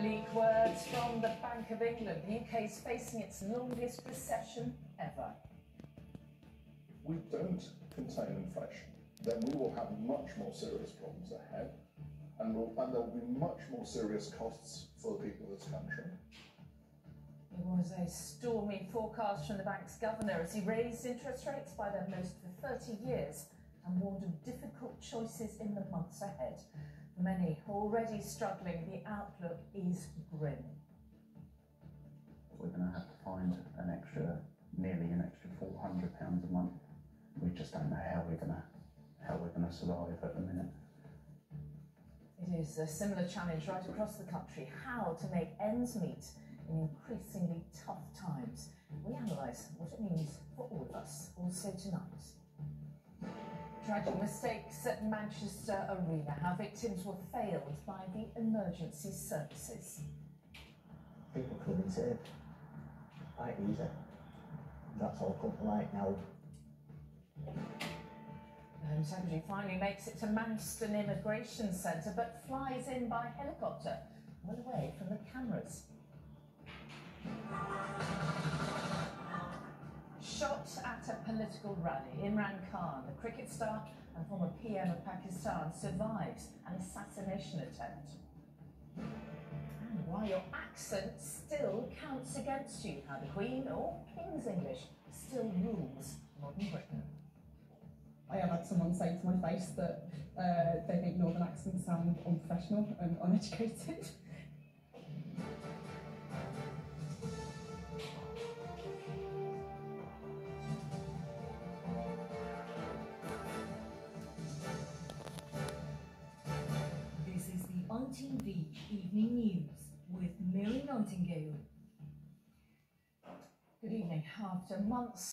Bleak words from the Bank of England. The UK is facing its longest recession ever. we don't contain inflation, then we will have much more serious problems ahead, and, we'll, and there will be much more serious costs for the people of this country. It was a stormy forecast from the bank's governor as he raised interest rates by their most for 30 years and warned of difficult choices in the months ahead. Many already struggling, the outlook is grim. We're going to have to find an extra, nearly an extra four hundred pounds a month. We just don't know how we're going to, how we're going to survive at the minute. It is a similar challenge right across the country how to make ends meet in increasingly tough times. We analyse what it means for all of us, also tonight. Tragic mistakes at Manchester Arena, how victims were failed by the emergency services. people could have been saved quite easy. That's all come to light now. The Home Secretary finally makes it to Manston Immigration Centre but flies in by helicopter, well away from the cameras. Political rally, Imran Khan, the cricket star and former PM of Pakistan, survives an assassination attempt. And why your accent still counts against you, how the Queen or King's English still rules modern Britain. I have had someone say to my face that uh, they think Northern accents sound unprofessional and uneducated. the Evening News with Mary Nightingale. Good evening. After months